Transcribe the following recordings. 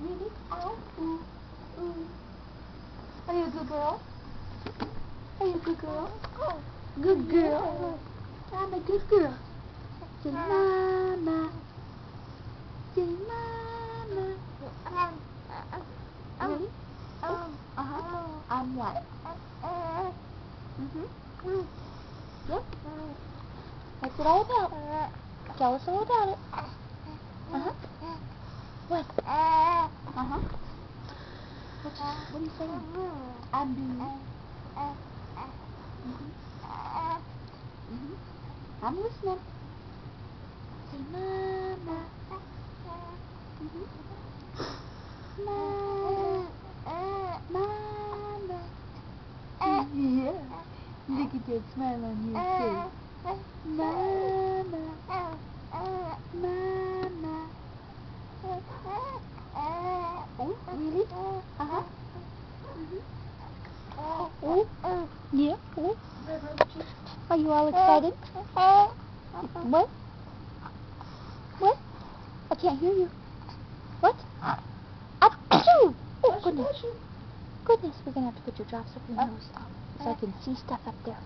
Really? Ow. Ooh. Ooh. Are you a good girl? Are you a good girl? Oh, Good girl. I'm a good girl. Say mama. Say mama. Really? Uh-huh. I'm what? Mm-hmm. Yep. What's it all about? Tell us all about it. Uh-huh. What? Uh-huh. What, what are you saying? I'm. Mm-hmm. Mm-hmm. I'm listening. Say mama. Mm-hmm. Mama. Mama. Yeah. Look at that smile on your face. Mama. Mama. Oh, really? Uh-huh. Oh, yeah. Oh. Are you all excited? What? What? I can't hear you. What? Achoo! Oh, goodness. Goodness, we're going to have to put your drops up your nose so I can see stuff up there.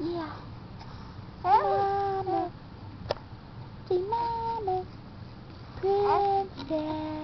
Yeah. Mama. Say mama. Princess.